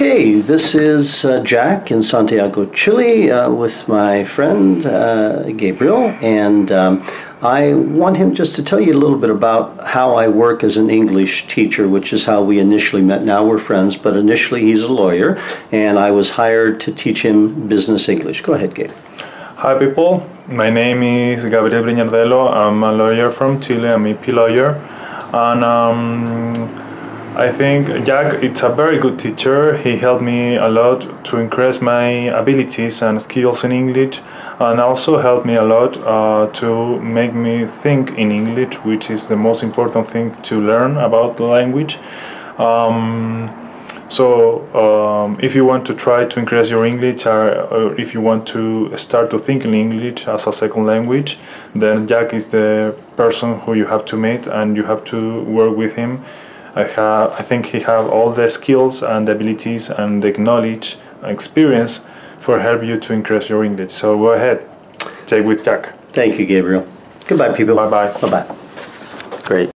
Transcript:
Okay, this is uh, Jack in Santiago, Chile, uh, with my friend uh, Gabriel, and um, I want him just to tell you a little bit about how I work as an English teacher, which is how we initially met. Now we're friends, but initially he's a lawyer, and I was hired to teach him business English. Go ahead, Gabe. Hi people, my name is Gabriel Briñardelo. I'm a lawyer from Chile, I'm a lawyer, and um, I think Jack it's a very good teacher. He helped me a lot to increase my abilities and skills in English and also helped me a lot uh, to make me think in English, which is the most important thing to learn about the language. Um, so um, if you want to try to increase your English or, or, if you want to start to think in English as a second language, then Jack is the person who you have to meet and you have to work with him I have I think he have all the skills and the abilities and the knowledge and experience for help you to increase your English. So go ahead, take with Jack. Thank you, Gabriel. Goodbye, people. Bye bye. Bye bye. Great.